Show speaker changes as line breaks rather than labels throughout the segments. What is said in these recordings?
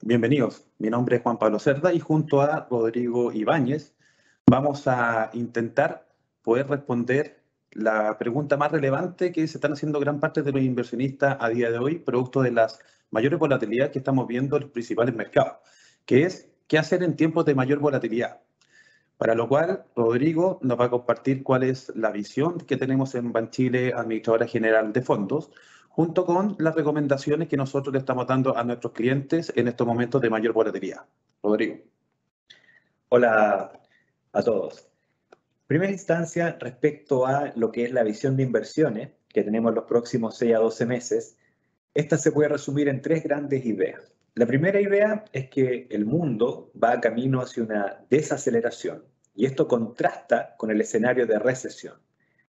Bienvenidos. Mi nombre es Juan Pablo Cerda y junto a Rodrigo Ibáñez vamos a intentar poder responder la pregunta más relevante que se están haciendo gran parte de los inversionistas a día de hoy, producto de las mayores volatilidades que estamos viendo en los principales mercados, que es qué hacer en tiempos de mayor volatilidad. Para lo cual, Rodrigo nos va a compartir cuál es la visión que tenemos en Banchile, Administradora General de Fondos, junto con las recomendaciones que nosotros le estamos dando a nuestros clientes en estos momentos de mayor volatilidad. Rodrigo.
Hola a todos. Primera instancia, respecto a lo que es la visión de inversiones que tenemos los próximos 6 a 12 meses, esta se puede resumir en tres grandes ideas. La primera idea es que el mundo va camino hacia una desaceleración y esto contrasta con el escenario de recesión.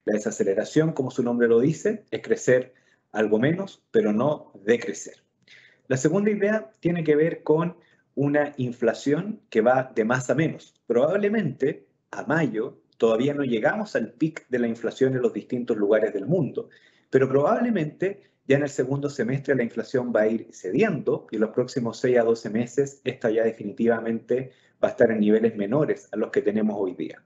La desaceleración, como su nombre lo dice, es crecer algo menos, pero no decrecer. La segunda idea tiene que ver con una inflación que va de más a menos. Probablemente a mayo todavía no llegamos al pic de la inflación en los distintos lugares del mundo, pero probablemente ya en el segundo semestre la inflación va a ir cediendo y en los próximos 6 a 12 meses esta ya definitivamente va a estar en niveles menores a los que tenemos hoy día.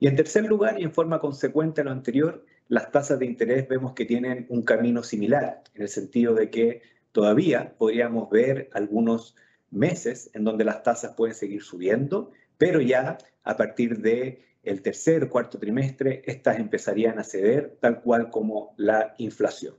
Y en tercer lugar, y en forma consecuente a lo anterior, las tasas de interés vemos que tienen un camino similar, en el sentido de que todavía podríamos ver algunos meses en donde las tasas pueden seguir subiendo, pero ya a partir de el tercer cuarto trimestre, estas empezarían a ceder tal cual como la inflación.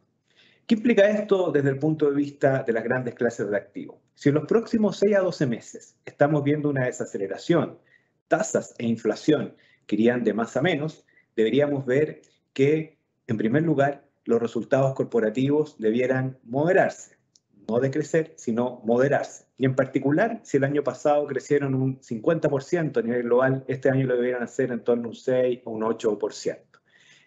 ¿Qué implica esto desde el punto de vista de las grandes clases de activos? Si en los próximos 6 a 12 meses estamos viendo una desaceleración, tasas e inflación que de más a menos, deberíamos ver que, en primer lugar, los resultados corporativos debieran moderarse, no decrecer, sino moderarse. Y en particular, si el año pasado crecieron un 50% a nivel global, este año lo debieran hacer en torno a un 6 o un 8%.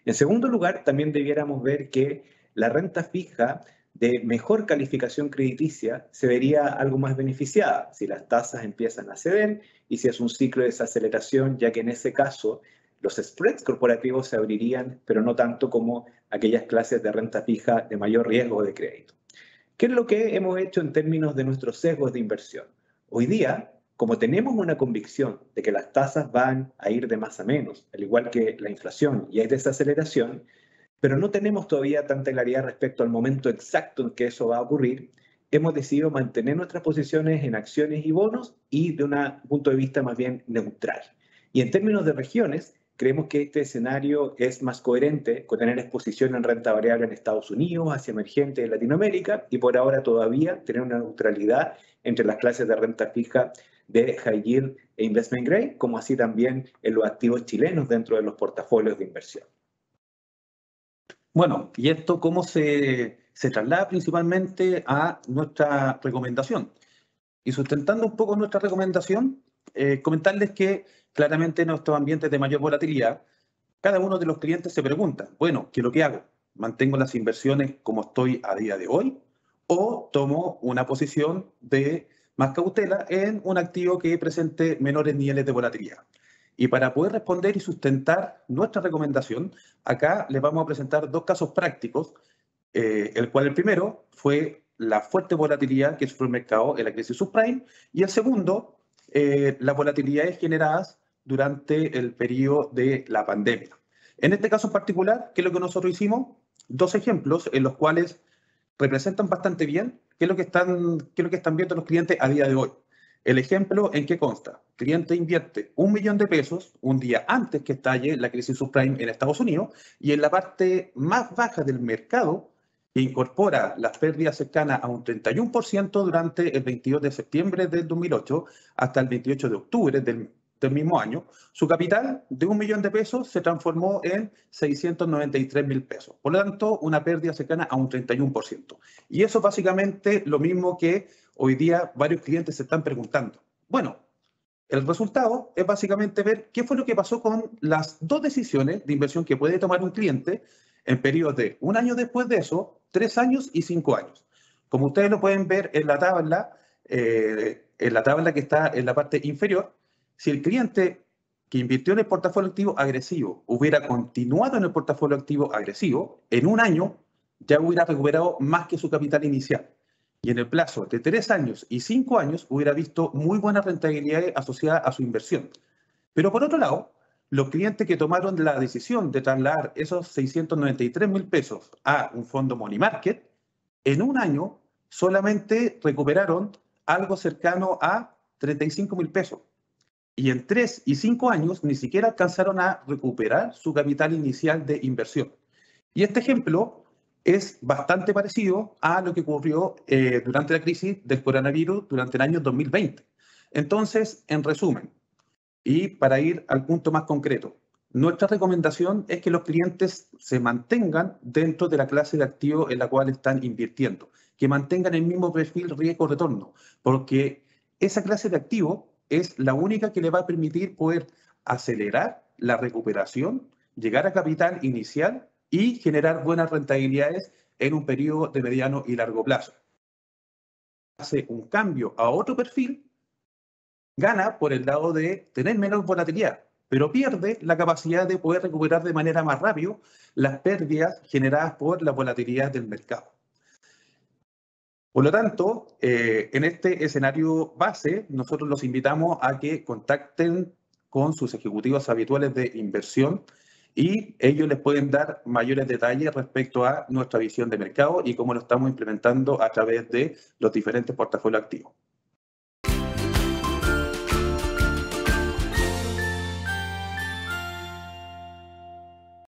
En segundo lugar, también debiéramos ver que la renta fija de mejor calificación crediticia se vería algo más beneficiada si las tasas empiezan a ceder y si es un ciclo de desaceleración, ya que en ese caso los spreads corporativos se abrirían, pero no tanto como aquellas clases de renta fija de mayor riesgo de crédito. ¿Qué es lo que hemos hecho en términos de nuestros sesgos de inversión? Hoy día, como tenemos una convicción de que las tasas van a ir de más a menos, al igual que la inflación y hay desaceleración, pero no tenemos todavía tanta claridad respecto al momento exacto en que eso va a ocurrir, hemos decidido mantener nuestras posiciones en acciones y bonos y de un punto de vista más bien neutral. Y en términos de regiones, creemos que este escenario es más coherente con tener exposición en renta variable en Estados Unidos, hacia emergentes en Latinoamérica y por ahora todavía tener una neutralidad entre las clases de renta fija de high yield e investment grade, como así también en los activos chilenos dentro de los portafolios de inversión.
Bueno, ¿y esto cómo se, se traslada principalmente a nuestra recomendación? Y sustentando un poco nuestra recomendación, eh, comentarles que claramente en estos ambientes de mayor volatilidad, cada uno de los clientes se pregunta, bueno, ¿qué es lo que hago? ¿Mantengo las inversiones como estoy a día de hoy? ¿O tomo una posición de más cautela en un activo que presente menores niveles de volatilidad? Y para poder responder y sustentar nuestra recomendación, acá les vamos a presentar dos casos prácticos, eh, el cual el primero fue la fuerte volatilidad que sufrió el mercado en la crisis subprime y el segundo, eh, las volatilidades generadas durante el periodo de la pandemia. En este caso en particular, ¿qué es lo que nosotros hicimos? Dos ejemplos en los cuales representan bastante bien qué es lo que están, qué es lo que están viendo los clientes a día de hoy. El ejemplo en qué consta. Cliente invierte un millón de pesos un día antes que estalle la crisis subprime en Estados Unidos y en la parte más baja del mercado que incorpora las pérdidas cercanas a un 31% durante el 22 de septiembre del 2008 hasta el 28 de octubre del, del mismo año, su capital de un millón de pesos se transformó en 693 mil pesos. Por lo tanto, una pérdida cercana a un 31%. Y eso básicamente lo mismo que hoy día varios clientes se están preguntando. Bueno, el resultado es básicamente ver qué fue lo que pasó con las dos decisiones de inversión que puede tomar un cliente en periodos de un año después de eso, tres años y cinco años. Como ustedes lo pueden ver en la tabla, eh, en la tabla que está en la parte inferior, si el cliente que invirtió en el portafolio activo agresivo hubiera continuado en el portafolio activo agresivo, en un año ya hubiera recuperado más que su capital inicial. Y en el plazo de tres años y cinco años hubiera visto muy buenas rentabilidades asociadas a su inversión. Pero por otro lado, los clientes que tomaron la decisión de trasladar esos 693 mil pesos a un fondo money market, en un año solamente recuperaron algo cercano a 35 mil pesos. Y en tres y cinco años ni siquiera alcanzaron a recuperar su capital inicial de inversión. Y este ejemplo es bastante parecido a lo que ocurrió eh, durante la crisis del coronavirus durante el año 2020. Entonces, en resumen, y para ir al punto más concreto, nuestra recomendación es que los clientes se mantengan dentro de la clase de activos en la cual están invirtiendo, que mantengan el mismo perfil riesgo-retorno, porque esa clase de activos es la única que le va a permitir poder acelerar la recuperación, llegar a capital inicial y generar buenas rentabilidades en un periodo de mediano y largo plazo. Hace un cambio a otro perfil, gana por el lado de tener menos volatilidad, pero pierde la capacidad de poder recuperar de manera más rápida las pérdidas generadas por la volatilidad del mercado. Por lo tanto, eh, en este escenario base, nosotros los invitamos a que contacten con sus ejecutivos habituales de inversión y ellos les pueden dar mayores detalles respecto a nuestra visión de mercado y cómo lo estamos implementando a través de los diferentes portafolios activos.